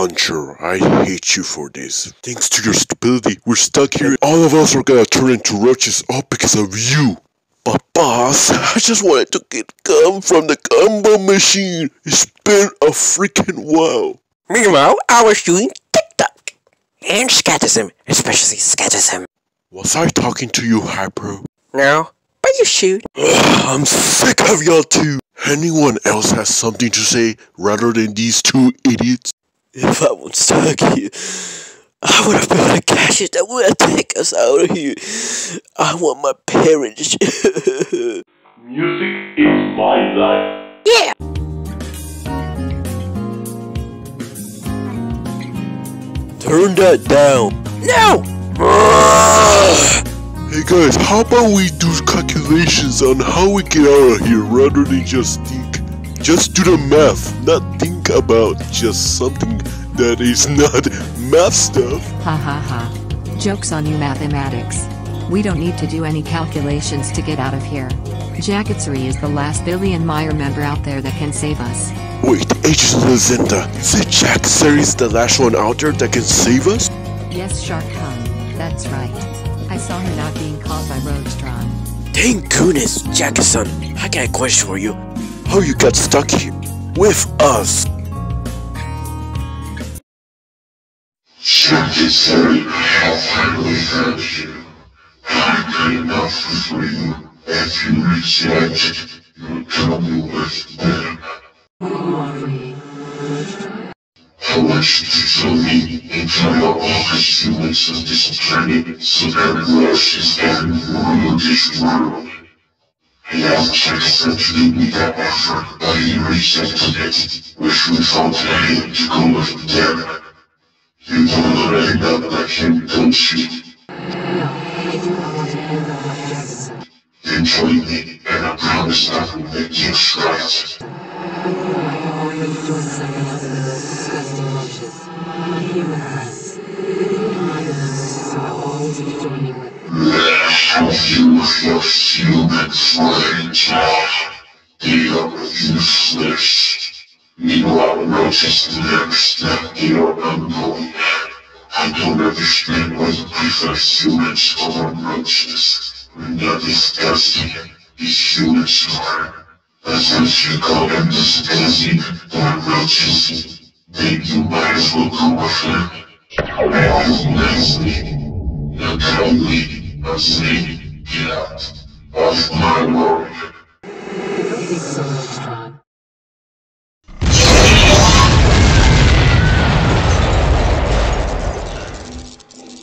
Puncher, I hate you for this. Thanks to your stupidity, we're stuck here. All of us are gonna turn into roaches all because of you. But boss, I just wanted to get gum from the gumball machine. It's been a freaking while. Meanwhile, I was doing TikTok and Scattism, especially Scattism. Was I talking to you, Hyper? No, but you should. Ugh, I'm sick of y'all two. Anyone else has something to say rather than these two idiots? If I was stuck here, I would have built a cache that would take us out of here. I want my parents. Music is my life. yeah. Turn that down. No. Hey guys, how about we do calculations on how we get out of here rather than just think? Just do the math, not think about just something that is not math stuff. Ha ha ha. Joke's on you, mathematics. We don't need to do any calculations to get out of here. Jacketsuri is the last Villian Myer member out there that can save us. Wait, Agent Lucinda, is it Jack Series the last one out there that can save us? Yes, Shark Hun, that's right. I saw her not being caught by Roachtron. Thank goodness, Jackson. I got a question for you. How you got stuck here? With us? Secretary, how finally found you. I good enough for you. If you reject, you tell me what's better. I want you to tell me and tell your office humans of this planet so that Russia's and rule this world. I'll check essentially with that effort by you rejected it, which resulted in to go with them. You don't end up like him, don't you? Then join me, and I promise I will make you right. Have you with your human friends? They are useless. Meanwhile, roaches the next step they are unborn. I don't understand why you prefer humans over roaches. They're disgusting, these humans are. But since you call them disgusting, they're roaches. Then you might as well go with them. And lastly, now tell me, I get out of my world.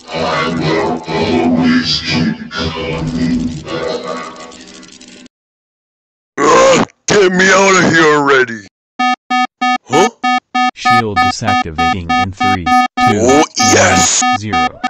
I will always keep coming back. Ugh, get me out of here already! Huh? Shield disactivating in 3, 2, Oh, yes! 0.